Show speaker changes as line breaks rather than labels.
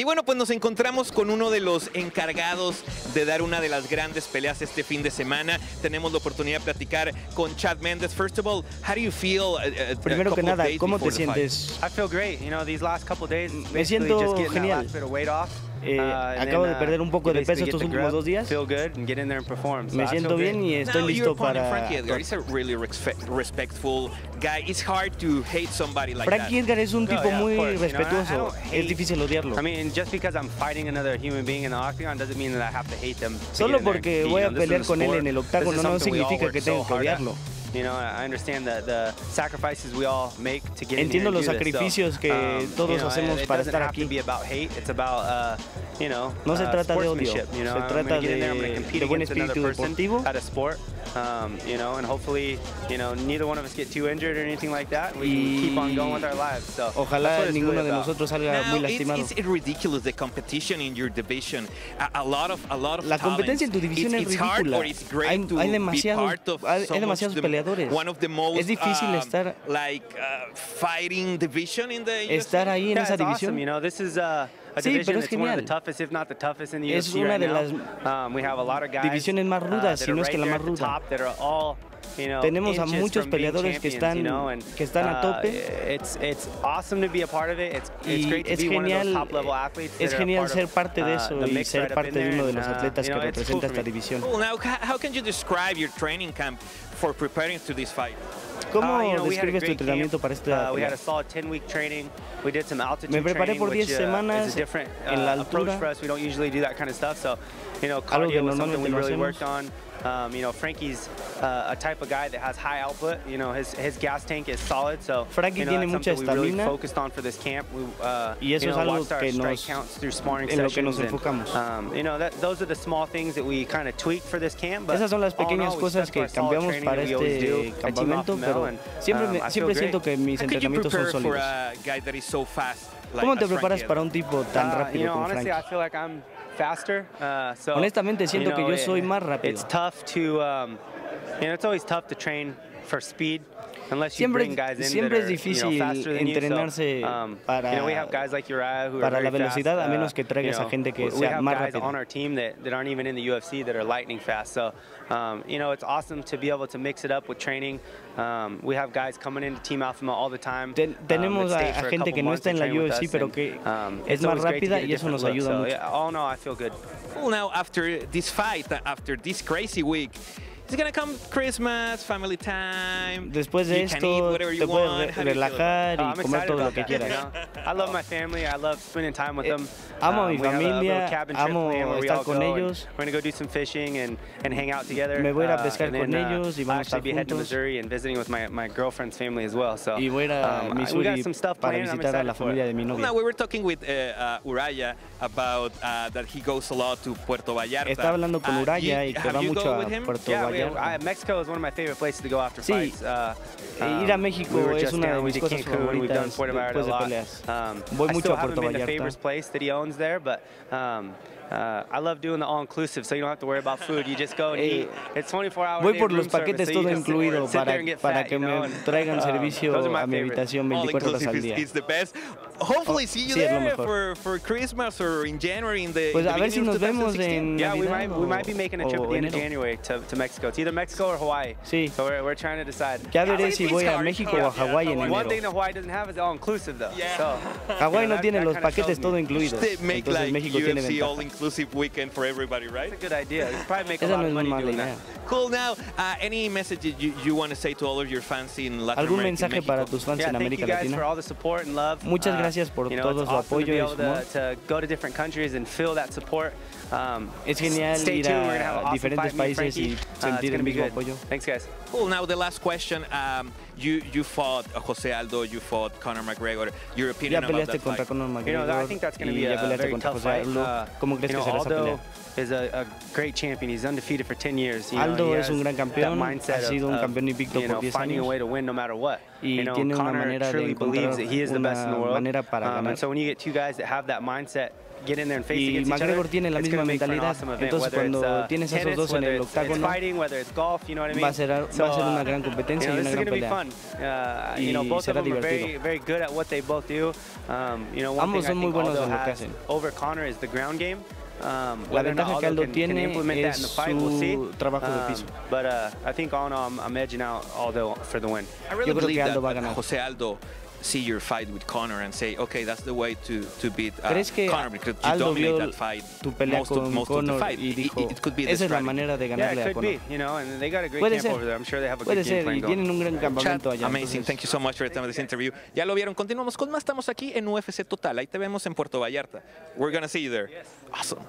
Y bueno, pues nos encontramos con uno de los encargados de dar una de las grandes peleas este fin de semana. Tenemos la oportunidad de platicar con Chad Mendes. First of all, how do you feel? uh, uh,
Primero
a
que nada, ¿cómo te sientes?
I feel great. You know, these last couple days,
Me
basically
siento
just getting
genial.
that last bit of weight off.
Eh,
uh, and
acabo
then,
de perder un poco de peso estos últimos dos días. Me siento bien y estoy listo para...
Frankie Edgar,
es un tipo muy respetuoso. Es difícil odiarlo.
I mean, just because I'm fighting another human being in the octagon doesn't mean that I have to hate them. to
Solo porque voy a pelear con él en el octágono no significa que tengo que odiarlo.
You know, I understand the, the sacrifices we all make to get in here
Entiendo los sacrificios que
um,
todos hacemos
it
para
doesn't
estar
have to
aquí.
be about hate. It's about, uh, you know,
No se
uh,
trata de odio,
sportsmanship, you know.
se
I'm
trata
gonna get in there, I'm
de- de buen espíritu
person
deportivo.
at a sport. Um, you know, and hopefully, you know, neither one of us get too injured or anything like that. We can keep on going with our lives. So
Ojalá
it's
ninguno
really
de
about.
nosotros salga
Now,
muy lastimado.
it's ridiculous the competition in your division. A, a lot of, a lot of
La competencia en tu división
it's,
es
hard
ridícula.
or it's great
Hay-
to
hay
be
demasiados-
part of
hay-
so
demasiados peleadores.
One of the most
Es difícil
um,
estar-
like uh, fighting division in the
Estar ahí en
Yeah,
esa división
You know, this is uh, a
Sí,
division
pero es genial.
toughest, if not the toughest in the
Es una de las
um, we have a lot of guys
divisiones más
uh,
rudas,
that
si no es que la más ruda. Tenemos a muchos peleadores que están-
know, and,
que están a
uh,
tope.
It's, it's awesome to be a part of it. It's, it's
y
great to
es
be one of those
genial,
top-level athletes that
es genial
part
ser
of,
parte de
uh,
eso y ser parte de uno de los
uh,
atletas que representa esta división.
Well, now, how, how can you describe your training camp for preparing to this fight?
¿Cómo
Uh, you know, we had a
describes tu entrenamiento
camp.
para esta
Uh, we had a
pelea?
solid 10-week training. We did some altitude
Me preparé
training,
por 10
which, uh,
semanas en la
uh,
altura. Algo que
cardio was something
normalmente
we
no
really
hacemos.
Worked on. Um, you know, Frankie's uh, a type of guy that has high output. You know, his, his gas tank is solid. So,
Frankie
you know,
tiene mucha
something we really focused on for this camp. We, uh,
Y eso
you
es algo
watched our
que
strike
nos-
counts through sparring
en lo que nos
sessions. and, um, you know, that, those are the small things that we kind of tweak for this camp. But
Esas son las
all in
pequeñas
all, we
cosas que cambiamos
training
para
we do
este campamento, pero
and,
siempre,
um,
me-
I feel
siempre
great.
siento que mis
How could you
entrenamientos son
prepare for a guy that is so fast?
¿Cómo te
as
preparas para un tipo tan
you
rápido
know,
como Frankie?
Uh,
Honestamente, siento que yo soy más rápido. Siempre- es difícil entrenarse
um,
para- la velocidad, a menos que
uh,
traigas
you
a gente que sea más rápida.
on our team that, that aren't even in the UFC that are lightning fast. So, um, you know, it's awesome to be able to mix it up with training. Um, we have guys coming into Team Alpha Male all the time.
Ten-
um,
tenemos a- gente que no está en la UFC, pero que
um,
es más rápida y eso nos
look.
ayuda
So,
mucho.
yeah, all in all, I feel good.
Well, now after this fight, after this crazy week, it's gonna come Christmas, family time.
Después de
you can eat
esto,
whatever
te
you
puedes
want.
re-
How do you feel about
relajar y
I'm
comer
excited
todo lo
about
que
that, you
quieras.
know? I love my family. I love spending time with
Eh,
them.
amo a mi
Um, we have a little
familia,
cabin trip
amo
planned where we
estar
all
con
go, and
ellos.
We're gonna go do some fishing and, and hang out together.
Me voy a ir a
Uh,
pescar
and
con
then, uh,
ellos y vamos a
actually
estar
be heading to
juntos.
Missouri and visiting with my, my girlfriend's family as well. So
Y voy a ir a
um, I- we got
Missouri
some stuff
para
planned. I'm
visitar a la familia de mi novia.
now we were talking with uh, uh, Uraya about uh, that he goes a lot to Puerto Vallarta.
Estaba hablando con
Uh,
Uraya y que
have
va
you
mucho
go
a
with him?
Puerto
Yeah, we,
Vallarta.
I, Mexico is one of my favorite places to go after
Sí.
fights. Uh,
Eh, ir a México
we were
es
just
una de
down, we
mis
did
cosas
Cancun, we've done
favoritas
Puerto
después
a
de
lot.
peleas.
Um,
Voy
I
mucho
still
a
haven't
Puerto
been to
Vallarta.
Favor's place that he owns there, but um, uh, I love doing the all-inclusive, so you don't have to worry about food. You just go and
Eh,
eat. It's 24 hours.
Voy por los paquetes todo incluido para,
para,
para que me traigan servicio
those are my
a mi
favorites.
habitación
All
24 horas
inclusive
al
is,
día.
is the best. Hopefully, see you
sí,
there for, for Christmas or in January in the.
Pues
in the
a ver si
beginning
nos
of
vemos
2016.
en
Yeah, we
Navidad
might, we might be making a trip
o
at the end of. January to, to Mexico. It's either Mexico or Hawaii.
Sí.
So we're, we're trying to decide.
Ya veré si voy a México o a Hawái en
yeah,
One thing
enero.
that Hawaii doesn't have is all-inclusive, though.
Yeah.
So, know,
no tiene los paquetes todo incluidos. Entonces México tiene ventaja.
all-inclusive weekend for everybody, right?
That's a good idea. You probably make a
Esa
lot
no
of
es
money
mala
doing
idea.
that.
Cool. Now, uh, any message you, you want to say to all of your fans in Latin
¿Algún
America?
mensaje para tus fans
Yeah,
en
thank
América
you guys for
Latina?
all the support and love.
Muchas gracias por todo su apoyo y su
to,
amor.
to go to different countries and feel that support. Um,
Es genial
stay
ir
tuned. We're gonna have an
a
awesome
diferentes países y
Frankie. Uh, it's
sentir
be good.
apoyo.
Thanks, guys.
Cool. Now, the last question. Um, you you fought Jose Aldo. You fought Conor McGregor. Your
Ya
opinion about that
contra
fight?
Conor
You know, I think that's going to be
ya
a, very tough
José
fight.
Aldo.
Uh,
¿Cómo crees
you know,
será?
Aldo is a, a great champion. He's undefeated for 10 years. You know,
Aldo
he
es un
has
gran
that
campeón,
mindset
ha sido
of-
un campeón invicto
you
por
know,
10
finding a way to win no matter what.
Y
you know,
tiene una
Connor
manera de
truly believes that he is the best in the
una
world.
manera para
Um,
ganar.
and so when you get two guys that have that mindset, get in there and face
Y
against each other,
tiene la
it's
misma
gonna make an
mentalidad.
awesome event,
Entonces,
whether
cuando
uh,
tienes a esos dos en el octágono,
fighting, whether it's golf, you know what I mean?
va a ser- va a
So,
ser una
uh,
gran competencia y una gran
be
pelea.
fun. Uh,
Y
you know, both of
será
them are very,
divertido.
very good at what they both do. Um, you know, one
Ambos
thing I
son muy
think
buenos en lo que hacen.
over Connor is the ground game. Um,
La ventaja que
Aldo
tiene
implement that in the
es
fight, we'll see.
su trabajo de piso.
Um, but uh, I think all in all, I'm, I'm edging out Aldo for the win.
I really
Yo creo que Aldo va a ganar.
Jose Aldo see your fight with Conor and say, okay, that's the way to, to beat uh,
¿Crees que
Conor because you
Aldo
dominate that fight
tu pelea
most, of,
con
most of the
Conor
fight.
y
It-
dijo,
it, it could be the
esa es la manera de
Yeah,
ganarle
it
a
could
Conor?
be, you know, and they got a great
Puede
camp
ser.
over there. I'm sure they have a
Puede
good game
ser,
plan
y
going.
tienen un gran
Chad,
campamento allá.
amazing.
entonces-
Thank you so much for the time of this interview. Ya lo vieron. Continuamos con más. Estamos aquí en UFC Total. Ahí te vemos en Puerto Vallarta. We're gonna see you there. Awesome.